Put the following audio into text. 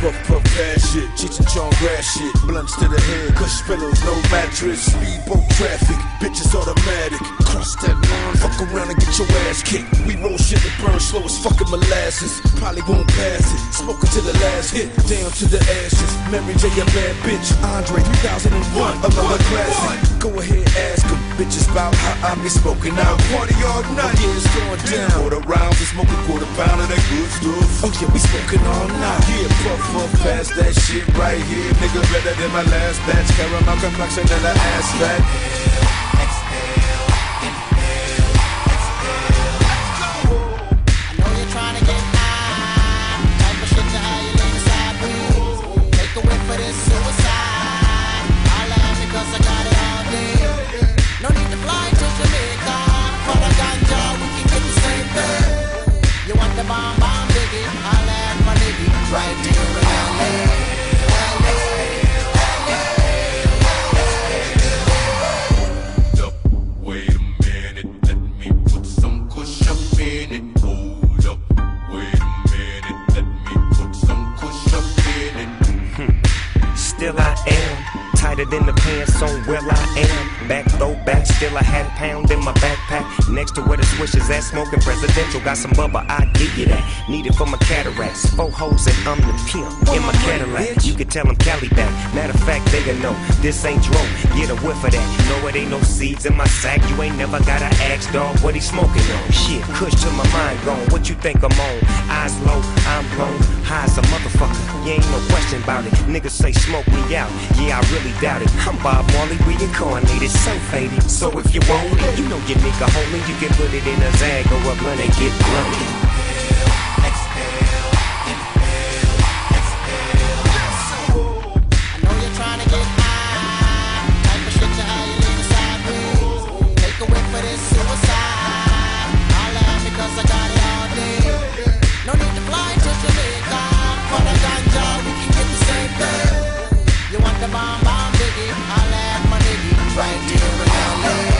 puff, puff, pass shit. Cheech and Chong grass shit. Blunts to the head, cush pillows, no mattress. Speedboat traffic, bitches automatic. Cross that line, fuck around and get your ass kicked. We roll shit that burn slow as fucking molasses. Probably won't pass it. Smoking to the last hit, down to the ashes. Mary J, a bad bitch. Andre 3001, another classic. Go ahead, ask them bitches about how I be smoking out. Party all night, yeah, it's going down. Quarter rounds, we smoke a quarter pound of that good stuff. Oh yeah, we smoking all night. Yeah, puff, puff, pass that shit right here. Nigga better than my last batch. Caramel complexion and an ass fat. Kush tighter than the pants on where I am. Back though back, still I had a pound in my backpack. Next to where the swish is at, smoking presidential. Got some bubba, I give you that. Need it for my cataracts. Four hoes and I'm the pimp in my Cadillac. You can tell them Cali back. Matter of fact, they know this ain't dro. Get a whiff of that. No, it ain't no seeds in my sack. You ain't never gotta ask, dog, what he smoking on. Shit, kush to my mind gone. What you think I'm on? Eyes low, I'm blown. High as a You ain't no question about it. Niggas say smoke me out. Yeah, I really doubt it. I'm Bob Marley reincarnated, so faded. So if you want it, you know your nigga homie. You can put it in a zag or a blunt and get blunted. I know I'll my nigga right here in LA.